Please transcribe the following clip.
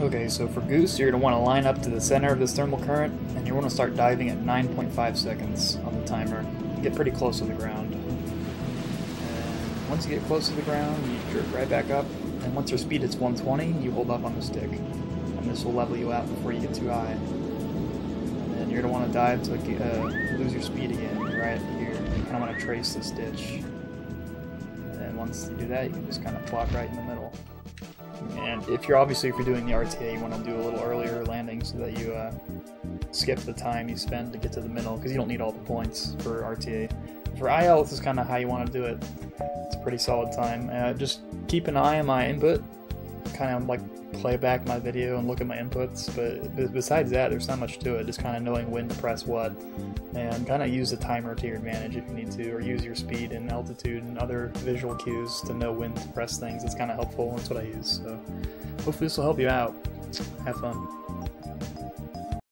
Okay, so for Goose, you're going to want to line up to the center of this thermal current, and you want to start diving at 9.5 seconds on the timer. Get pretty close to the ground. And once you get close to the ground, you jerk right back up, and once your speed hits 120, you hold up on the stick. And this will level you out before you get too high. And then you're going to want to dive to uh, lose your speed again, right here. You kind of want to trace this ditch. And once you do that, you can just kind of plop right in the middle. And if you're obviously if you're doing the RTA, you want to do a little earlier landing so that you uh, skip the time you spend to get to the middle because you don't need all the points for RTA. For IL, this is kind of how you want to do it. It's a pretty solid time. Uh, just keep an eye on my input, kind of like play back my video and look at my inputs. But besides that, there's not much to it. Just kind of knowing when to press what, and kind of use the timer to your advantage if you need to, or use your speed and altitude and other visual cues to know when to press things. It's kind of helpful. That's what I use. So hopefully this will help you out. Have fun.